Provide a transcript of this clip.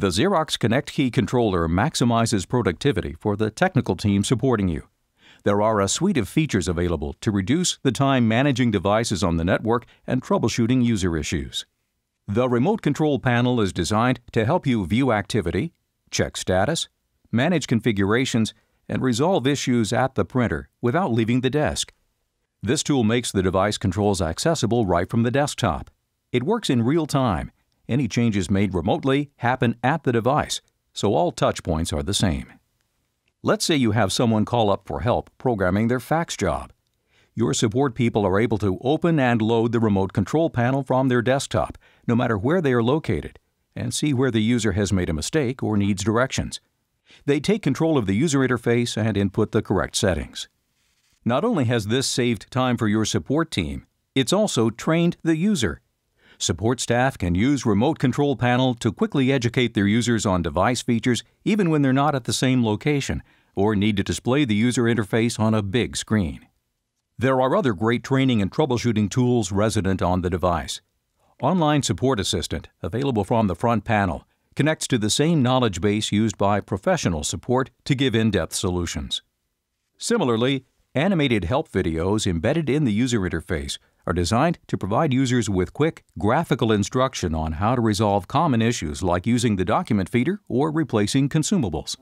The Xerox ConnectKey controller maximizes productivity for the technical team supporting you. There are a suite of features available to reduce the time managing devices on the network and troubleshooting user issues. The remote control panel is designed to help you view activity, check status, manage configurations, and resolve issues at the printer without leaving the desk. This tool makes the device controls accessible right from the desktop. It works in real time. Any changes made remotely happen at the device, so all touch points are the same. Let's say you have someone call up for help programming their fax job. Your support people are able to open and load the remote control panel from their desktop, no matter where they are located, and see where the user has made a mistake or needs directions. They take control of the user interface and input the correct settings. Not only has this saved time for your support team, it's also trained the user. Support staff can use Remote Control Panel to quickly educate their users on device features even when they're not at the same location or need to display the user interface on a big screen. There are other great training and troubleshooting tools resident on the device. Online Support Assistant, available from the front panel, connects to the same knowledge base used by professional support to give in depth solutions. Similarly, animated help videos embedded in the user interface are designed to provide users with quick, graphical instruction on how to resolve common issues like using the document feeder or replacing consumables.